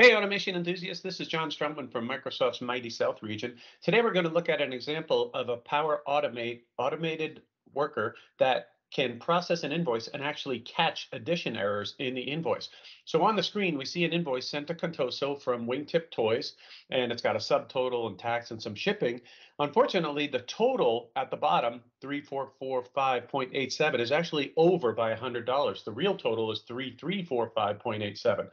Hey, automation enthusiasts, this is John Straumann from Microsoft's Mighty South region. Today, we're going to look at an example of a Power Automate automated worker that can process an invoice and actually catch addition errors in the invoice. So on the screen, we see an invoice sent to Contoso from Wingtip Toys, and it's got a subtotal and tax and some shipping. Unfortunately, the total at the bottom, 3445.87, is actually over by $100. The real total is 3345.87.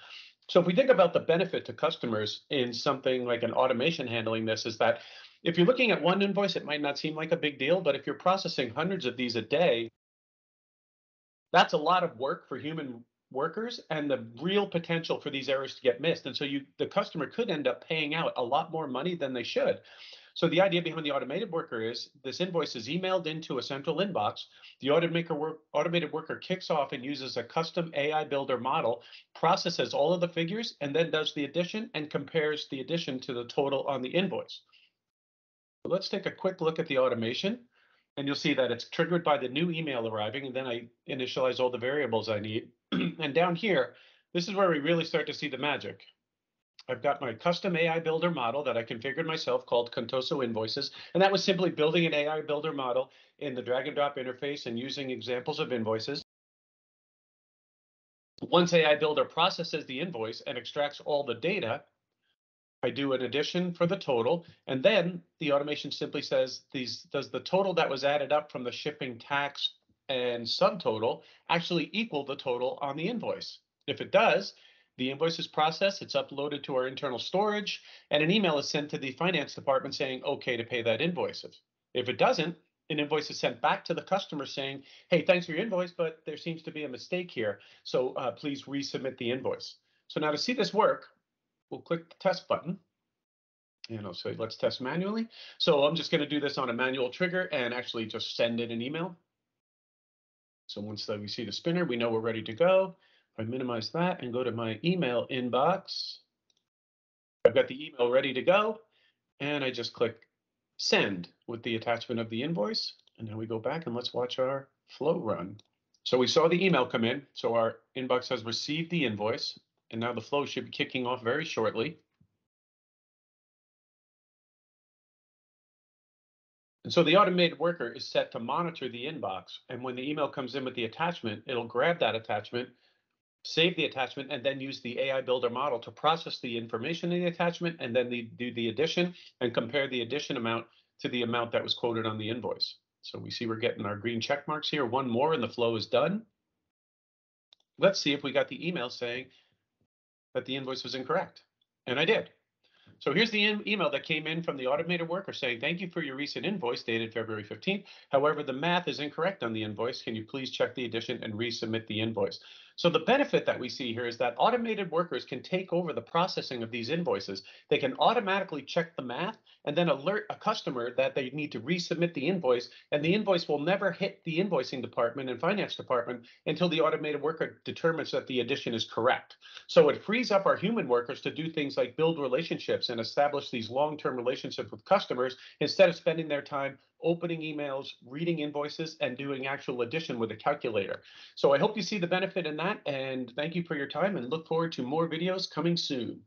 So if we think about the benefit to customers in something like an automation handling this is that if you're looking at one invoice, it might not seem like a big deal, but if you're processing hundreds of these a day, that's a lot of work for human workers and the real potential for these errors to get missed. And so you the customer could end up paying out a lot more money than they should. So the idea behind the automated worker is this invoice is emailed into a central inbox. The automated, work, automated worker kicks off and uses a custom AI builder model, processes all of the figures, and then does the addition and compares the addition to the total on the invoice. Let's take a quick look at the automation. And you'll see that it's triggered by the new email arriving, and then I initialize all the variables I need. and down here, this is where we really start to see the magic. I've got my custom AI builder model that I configured myself called Contoso Invoices. And that was simply building an AI builder model in the drag and drop interface and using examples of invoices. Once AI Builder processes the invoice and extracts all the data, I do an addition for the total, and then the automation simply says, these, does the total that was added up from the shipping tax and subtotal actually equal the total on the invoice? If it does, the invoice is processed, it's uploaded to our internal storage, and an email is sent to the finance department saying, okay to pay that invoice. If it doesn't, an invoice is sent back to the customer saying, hey, thanks for your invoice, but there seems to be a mistake here. So uh, please resubmit the invoice. So now to see this work, we'll click the test button. And I'll say, let's test manually. So I'm just going to do this on a manual trigger and actually just send it an email. So once we see the spinner, we know we're ready to go. I minimize that and go to my email inbox. I've got the email ready to go, and I just click send with the attachment of the invoice. And now we go back and let's watch our flow run. So we saw the email come in. So our inbox has received the invoice, and now the flow should be kicking off very shortly. And so the automated worker is set to monitor the inbox. And when the email comes in with the attachment, it'll grab that attachment save the attachment, and then use the AI Builder model to process the information in the attachment and then the, do the addition and compare the addition amount to the amount that was quoted on the invoice. So we see we're getting our green check marks here. One more and the flow is done. Let's see if we got the email saying that the invoice was incorrect. And I did. So here's the email that came in from the automated worker saying, thank you for your recent invoice dated February 15th. However, the math is incorrect on the invoice. Can you please check the addition and resubmit the invoice? So the benefit that we see here is that automated workers can take over the processing of these invoices. They can automatically check the math and then alert a customer that they need to resubmit the invoice. And the invoice will never hit the invoicing department and finance department until the automated worker determines that the addition is correct. So it frees up our human workers to do things like build relationships and establish these long-term relationships with customers instead of spending their time opening emails, reading invoices, and doing actual addition with a calculator. So I hope you see the benefit in that, and thank you for your time, and look forward to more videos coming soon.